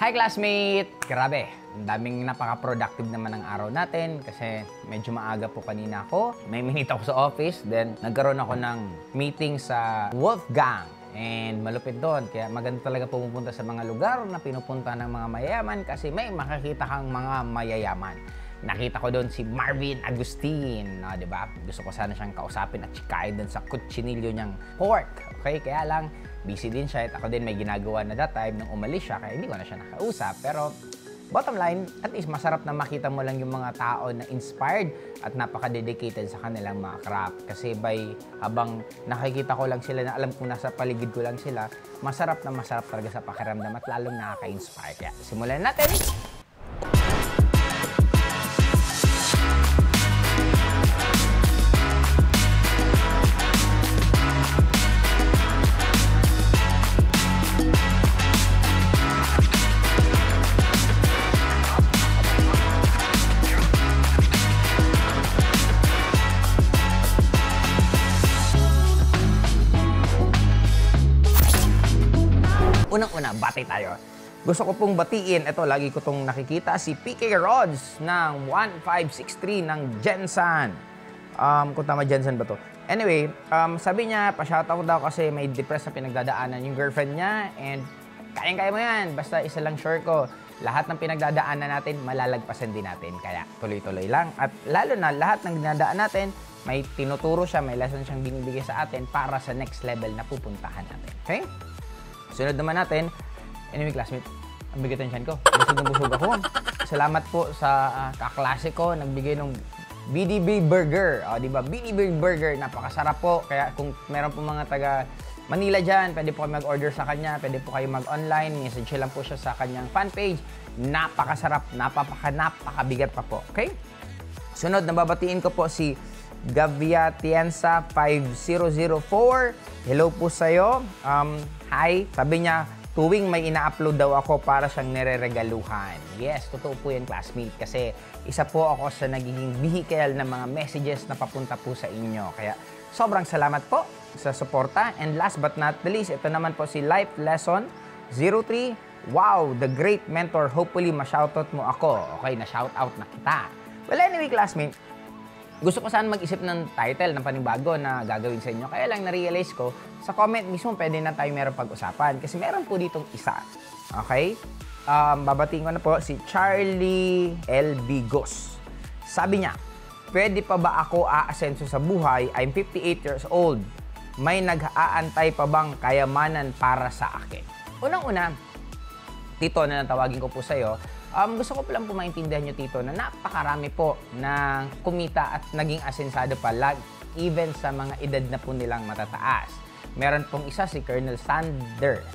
Hi classmate! Grabe, ang daming napaka-productive naman ng araw natin kasi medyo maaga po kanina ako. May minute ako sa office, then nagkaroon ako ng meeting sa Wolfgang. And malupit doon, kaya maganda talaga pumupunta sa mga lugar na pinupunta ng mga mayayaman kasi may makakita kang mga mayayaman. Nakita ko doon si Marvin Agustin, no, di ba? Gusto ko sana siyang kausapin at chikain doon sa kutsinilyo niyang pork. Okay, kaya lang, busy din siya at ako din may ginagawa na that time nung umalis siya, kaya hindi ko na siya nakausap. Pero bottom line, at least masarap na makita mo lang yung mga tao na inspired at napaka-dedicated sa kanilang mga craft. Kasi by habang nakikita ko lang sila na alam kong nasa paligid ko lang sila, masarap na masarap talaga sa pakiramdam at lalong nakaka-inspire. Kaya simulan natin! Unang-una, bati tayo. Gusto ko pong batiin, ito lagi ko tong nakikita, si PK Rods ng 1563 ng Jensen. Um, kung tama, Jensen ba to? Anyway, um, sabi niya, pa-shoutout daw kasi may depressed na pinagdadaanan yung girlfriend niya and kayang-kaya mo yan. Basta isa lang sure ko, lahat ng pinagdadaanan natin, malalagpasan din natin. Kaya tuloy-tuloy lang. At lalo na, lahat ng dinadaan natin, may tinuturo siya, may lesson siyang binibigay sa atin para sa next level na pupuntahan natin. Okay? Sunod naman natin, anyway classmate, ang bigat ng tiyan ko. Busog na busog ako. Salamat po sa uh, kaklase ko, nagbigay ng BDB Burger. O, di ba? BDB Burger, napakasarap po. Kaya kung meron po mga taga Manila dyan, pwede po kayo mag-order sa kanya, pwede po kayo mag-online, message lang po siya sa kanyang fan page. Napakasarap, napapaka, napakabigat pa po. Okay? Sunod, nababatiin ko po si Gavia Tienza 5004. Hello po sa'yo. Um, hi. Sabi niya, tuwing may ina-upload daw ako para siyang nireregaluhan. Yes, totoo po yan, classmate. Kasi isa po ako sa nagiging vehicle ng mga messages na papunta po sa inyo. Kaya sobrang salamat po sa suporta. And last but not the least, ito naman po si Life Lesson 03. Wow, the great mentor. Hopefully, ma-shoutout mo ako. Okay, na-shoutout na kita. Well, anyway, classmate, gusto ko sana mag-isip ng title ng panibago na gagawin sa inyo. Kaya lang na-realize ko, sa comment mismo pwede na tayo meron pag-usapan. Kasi meron po ditong isa. Okay? Um, babating ko na po si Charlie L. Bigos. Sabi niya, pwede pa ba ako aasenso sa buhay? I'm 58 years old. May nag-aantay pa bang kayamanan para sa akin? Unang-una, Tito na natawagin ko po sa'yo, Um, gusto ko pa lang po maintindihan nyo, Tito, na napakarami po na kumita at naging asensado pa, lag, even sa mga edad na po nilang matataas. Meron pong isa, si Colonel Sander,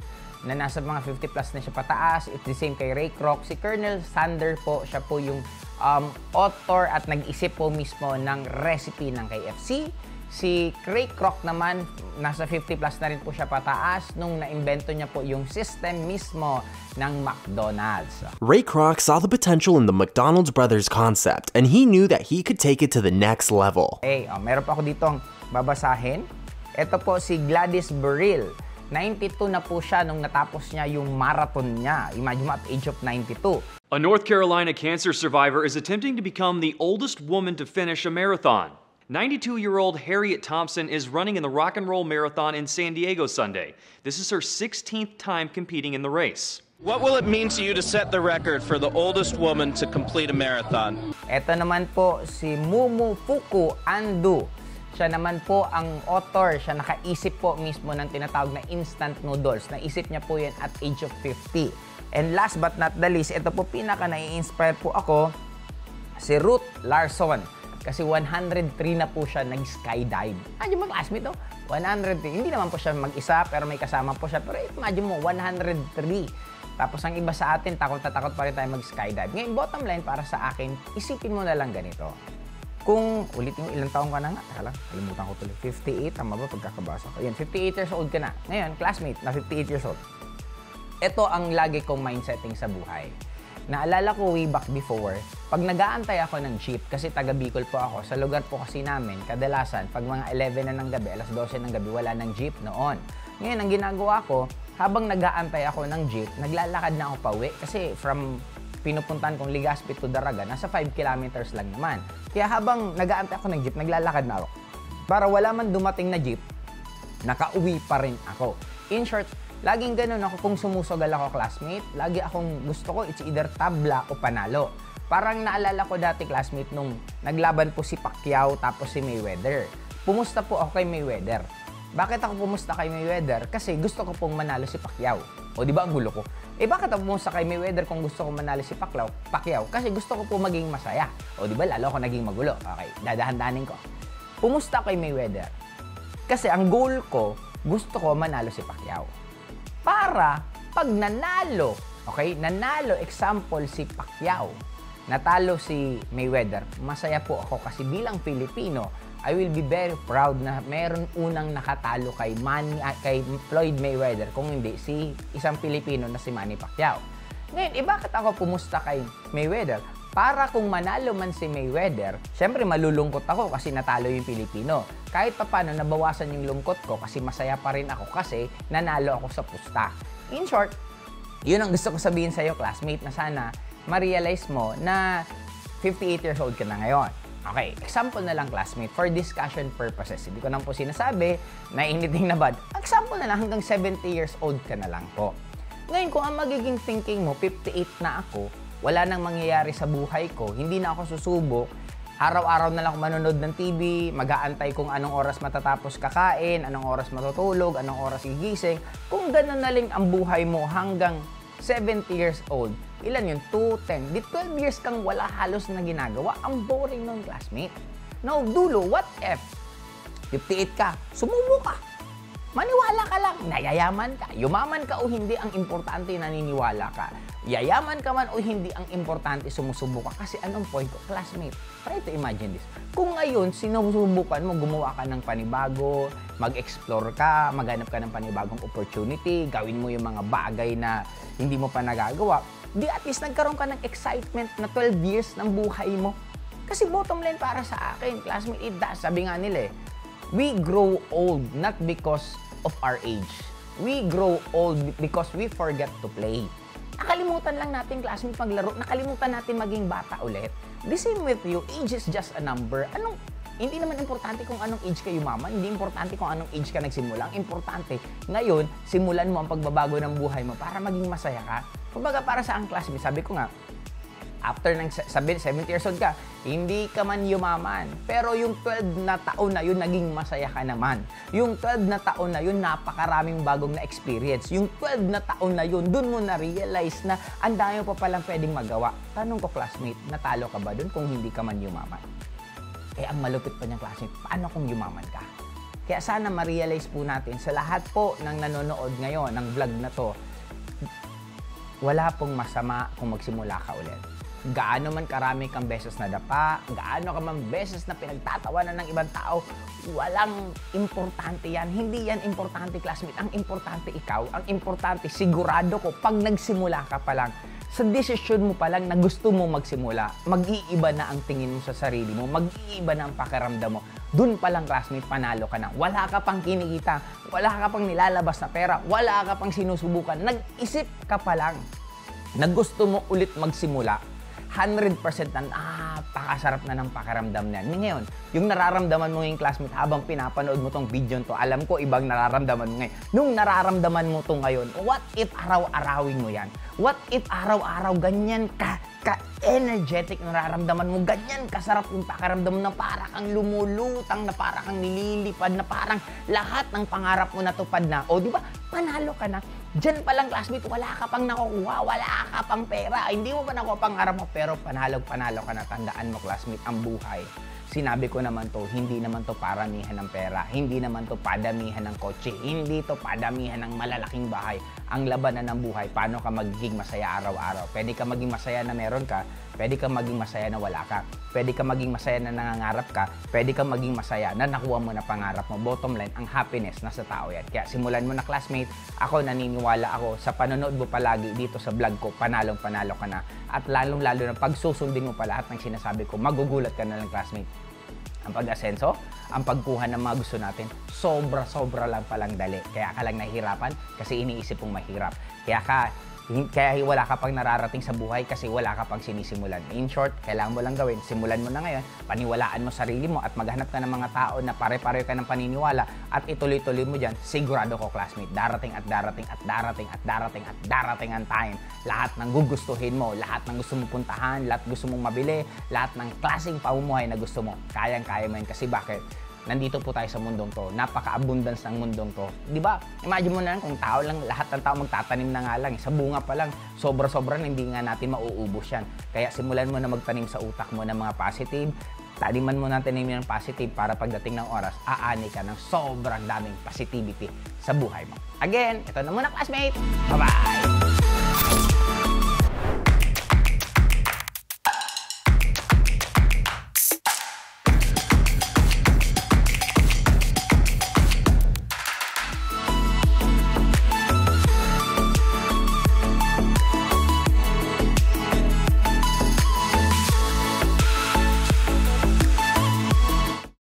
na nasa mga 50 plus na siya pataas. It's the same kay Ray Kroc. Si Colonel Sander po, siya po yung um, author at nag-isip po mismo ng recipe ng KFC. Si Ray Kroc naman, nasa 50 plus na rin po siya pataas nung naimbento niya po yung system mismo ng McDonald's. Ray Kroc saw the potential in the McDonald's brothers concept and he knew that he could take it to the next level. Okay, oh, meron pa ako ditong babasahin. Ito po si Gladys Burrill. 92 na po siya nung natapos niya yung marathon niya. Imagine mo at age of 92. A North Carolina cancer survivor is attempting to become the oldest woman to finish a marathon. 92 year old Harriet Thompson is running in the Rock and Roll Marathon in San Diego Sunday. This is her 16th time competing in the race. What will it mean to you to set the record for the oldest woman to complete a marathon? Ito naman po si Mumu Fuku Andu. Siya naman po ang author. Siya nakaisip po mismo ng tinatawag na instant noodles. Naisip niya po yan at age of 50. And last but not the least, ito po pinaka nai-inspire po ako, si Ruth Larson. Kasi 103 na po siya nag-skydive. Yung mga classmate, no? 103. Hindi naman po siya mag-isa, pero may kasama po siya. Pero imagine mo, 103. Tapos ang iba sa atin, takot na takot pa rin tayo mag-skydive. Ngayon, bottom line para sa akin, isipin mo na lang ganito. Kung, ulit yung ilang taong ka na nga, taka kalimutan ko tuloy. 58, tama ba pagkakabasa ko? Yan, 58 years old ka na. Ngayon, classmate na 58 years old. Ito ang lagi kong mindsetting sa buhay. Naalala ko way back before, pag nag-aantay ako ng jeep, kasi taga Bicol po ako, sa lugar po kasi namin, kadalasan, pag mga 11 na ng gabi, alas 12 ng gabi, wala ng jeep noon. Ngayon, ang ginagawa ko, habang nag-aantay ako ng jeep, naglalakad na ako pauwi kasi from pinupuntahan kong Legazpi to Daraga, nasa 5 kilometers lang naman. Kaya habang nag-aantay ako ng jeep, naglalakad na ako. Para wala man dumating na jeep, nakauwi pa rin ako. In short, laging ganun ako kung sumusugal ako classmate, lagi akong gusto ko it's either tabla o panalo. Parang naalala ko dati classmate nung naglaban po si Pacquiao tapos si Mayweather. Pumusta po ako kay Mayweather. Bakit ako pumusta kay Mayweather? Kasi gusto ko pong manalo si Pacquiao. O di ba ang gulo ko? Eh bakit ako pumusta kay Mayweather kung gusto ko manalo si Pacquiao? Pacquiao? Kasi gusto ko po maging masaya. O di ba lalo ako naging magulo? Okay, dadahan-danin ko. Pumusta kay Mayweather. Kasi ang goal ko, gusto ko manalo si Pacquiao. Para pag nanalo, okay, nanalo example si Pacquiao, natalo si Mayweather, masaya po ako kasi bilang Pilipino, I will be very proud na meron unang nakatalo kay Manny, ah, kay Floyd Mayweather. Kung hindi si isang Pilipino na si Manny Pacquiao. Ngayon, eh bakit ako pumusta kay Mayweather? Para kung manalo man si Mayweather, syempre malulungkot ako kasi natalo yung Pilipino. Kahit pa paano, nabawasan yung lungkot ko kasi masaya pa rin ako kasi nanalo ako sa pusta. In short, yun ang gusto ko sabihin sa'yo, classmate, na sana ma-realize mo na 58 years old ka na ngayon. Okay, example na lang classmate for discussion purposes. Hindi ko nang po sinasabi na anything na bad. Example na lang hanggang 70 years old ka na lang po. Ngayon, kung ang magiging thinking mo, 58 na ako, wala nang mangyayari sa buhay ko, hindi na ako susubok, araw-araw na lang ako manonood ng TV, mag-aantay kung anong oras matatapos kakain, anong oras matutulog, anong oras gigising. Kung gano'n na lang ang buhay mo hanggang 70 years old, ilan yun? 2, 10. Di 12 years kang wala halos na ginagawa. Ang boring ng classmate. Now, dulo, what if 58 ka, sumubo ka. Maniwala ka lang, nayayaman ka. Yumaman ka o hindi, ang importante naniniwala ka. Yayaman ka man o hindi, ang importante sumusubo ka. Kasi anong point ko? Classmate, try to imagine this. Kung ngayon, sinusubukan mo, gumawa ka ng panibago, mag-explore ka, maghanap ka ng panibagong opportunity, gawin mo yung mga bagay na hindi mo pa nagagawa, di at least nagkaroon ka ng excitement na 12 years ng buhay mo. Kasi bottom line para sa akin, classmate, it does. Sabi nga nila eh, we grow old not because of our age. We grow old because we forget to play. Nakalimutan lang natin, classmate, maglaro. Nakalimutan natin maging bata ulit. The same with you, age is just a number. Anong, hindi naman importante kung anong age ka yumaman, hindi importante kung anong age ka nagsimula. Ang importante, ngayon, simulan mo ang pagbabago ng buhay mo para maging masaya ka. Kumbaga para sa ang classmate, sabi ko nga, after ng se- sabi, 70 years old ka, hindi ka man yumaman. Pero yung 12 na taon na yun, naging masaya ka naman. Yung 12 na taon na yun, napakaraming bagong na experience. Yung 12 na taon na yun, dun mo na-realize na ang dami pa palang pwedeng magawa. Tanong ko, classmate, natalo ka ba dun kung hindi ka man yumaman? Eh, ang malupit pa niyang classmate, paano kung yumaman ka? Kaya sana ma-realize po natin sa lahat po ng nanonood ngayon ng vlog na to, wala pong masama kung magsimula ka ulit. Gaano man karami kang beses na dapa, gaano ka man beses na pinagtatawanan ng ibang tao, walang importante yan. Hindi yan importante, classmate. Ang importante ikaw, ang importante, sigurado ko, pag nagsimula ka pa lang, sa desisyon mo pa lang na gusto mo magsimula, mag-iiba na ang tingin mo sa sarili mo, mag-iiba na ang pakiramdam mo. Doon pa lang, classmate, panalo ka na. Wala ka pang kinikita, wala ka pang nilalabas na pera, wala ka pang sinusubukan. Nag-isip ka pa lang na gusto mo ulit magsimula, 100% na napakasarap na ng pakiramdam niyan. Ngayon, yung nararamdaman mo ngayong classmate habang pinapanood mo tong video to, alam ko ibang nararamdaman mo ngayon. Nung nararamdaman mo to ngayon, what if araw-arawin mo yan? What if araw-araw ganyan ka, ka-energetic nararamdaman mo, ganyan kasarap yung pakiramdam na para kang lumulutang, na para kang nililipad, na parang lahat ng pangarap mo natupad na. O di ba, panalo ka na. Diyan pa lang, classmate, wala ka pang nakukuha, wala ka pang pera. Hindi mo pa nakuha pangarap mo, pero panalo, panalo ka na. Tandaan mo, classmate, ang buhay. Sinabi ko naman to, hindi naman to paramihan ng pera, hindi naman to padamihan ng kotse, hindi to padamihan ng malalaking bahay. Ang labanan ng buhay, paano ka magiging masaya araw-araw. Pwede ka maging masaya na meron ka, pwede ka maging masaya na wala ka. Pwede ka maging masaya na nangangarap ka, pwede ka maging masaya na nakuha mo na pangarap mo. Bottom line, ang happiness nasa tao yan. Kaya simulan mo na classmate, ako naniniwala ako sa panonood mo palagi dito sa vlog ko, panalong panalo ka na. At lalong lalo na pag susundin mo pa lahat ng sinasabi ko, magugulat ka na lang classmate Ang pag-asenso, ang pagkuha ng mga gusto natin, sobra-sobra lang palang dali. Kaya ka lang nahihirapan kasi iniisip mong mahirap. Kaya ka kaya wala ka pang nararating sa buhay kasi wala ka pang sinisimulan. In short, kailangan mo lang gawin, simulan mo na ngayon, paniwalaan mo sarili mo at maghanap ka ng mga tao na pare-pareho ka ng paniniwala at ituloy-tuloy mo dyan, sigurado ko classmate, darating at darating at darating at darating at darating ang time. Lahat ng gugustuhin mo, lahat ng gusto mong puntahan, lahat gusto mong mabili, lahat ng klaseng pamumuhay na gusto mo, kayang-kaya mo yun. Kasi bakit? Nandito po tayo sa mundong to. Napaka-abundance ng mundong to. Di ba? Imagine mo na lang kung tao lang, lahat ng tao magtatanim na nga lang. Sa bunga pa lang, sobra-sobra hindi nga natin mauubos yan. Kaya simulan mo na magtanim sa utak mo ng mga positive, taniman mo na tanim ng positive para pagdating ng oras, aani ka ng sobrang daming positivity sa buhay mo. Again, ito na muna classmate. Bye-bye!